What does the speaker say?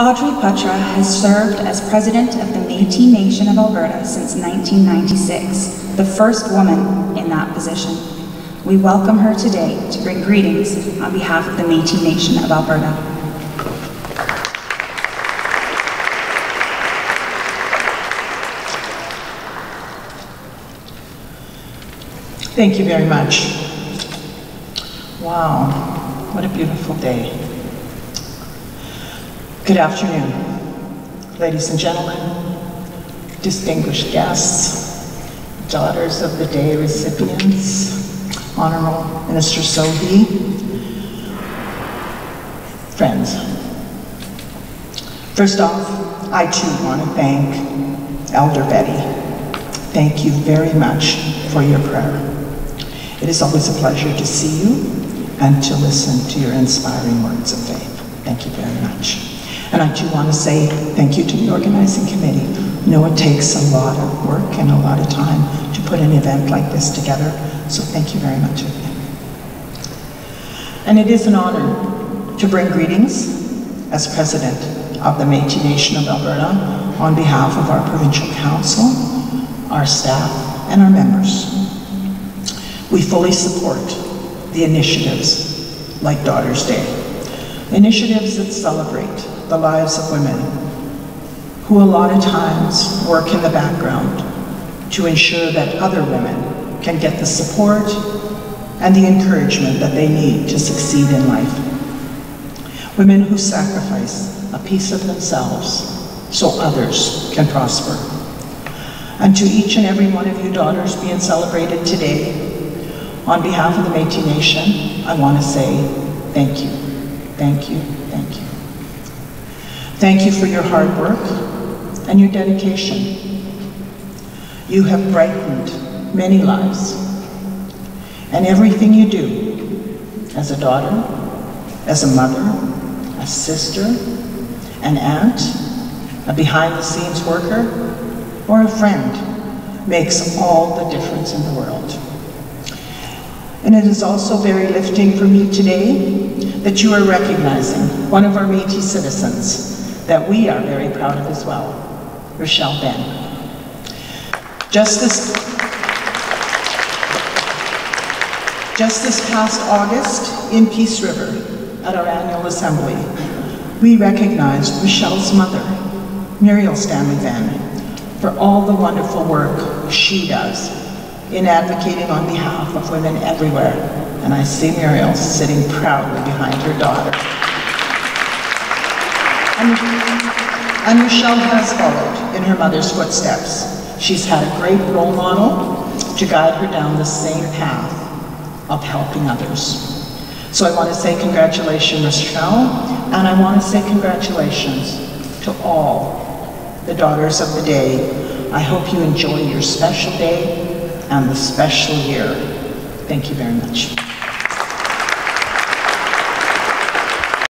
Audrey Poitras has served as president of the Métis Nation of Alberta since 1996, the first woman in that position. We welcome her today to bring greetings on behalf of the Métis Nation of Alberta. Thank you very much. Wow, what a beautiful day. Good afternoon, ladies and gentlemen, distinguished guests, daughters of the day recipients, Honorable Minister Sohi, friends. First off, I too want to thank Elder Betty. Thank you very much for your prayer. It is always a pleasure to see you and to listen to your inspiring words of faith. Thank you very much. And I do want to say thank you to the organizing committee. I know it takes a lot of work and a lot of time to put an event like this together, so thank you very much. And it is an honor to bring greetings as president of the Métis Nation of Alberta on behalf of our provincial council, our staff, and our members. We fully support the initiatives like Daughters Day, initiatives that celebrate the lives of women who a lot of times work in the background to ensure that other women can get the support and the encouragement that they need to succeed in life. Women who sacrifice a piece of themselves so others can prosper. And to each and every one of you daughters being celebrated today, on behalf of the Métis Nation, I want to say thank you, thank you, thank you. Thank you for your hard work and your dedication. You have brightened many lives. And everything you do, as a daughter, as a mother, a sister, an aunt, a behind-the-scenes worker, or a friend, makes all the difference in the world. And it is also very lifting for me today that you are recognizing one of our Métis citizens that we are very proud of as well, Rochelle Venne. Just this, just this past August in Peace River at our annual assembly, we recognized Rochelle's mother, Muriel Stanley Venne, for all the wonderful work she does in advocating on behalf of women everywhere. And I see Muriel sitting proudly behind her daughter. And, Rochelle has followed in her mother's footsteps. She's had a great role model to guide her down the same path of helping others. So I want to say congratulations, Michelle, and I want to say congratulations to all the daughters of the day. I hope you enjoy your special day and the special year. Thank you very much.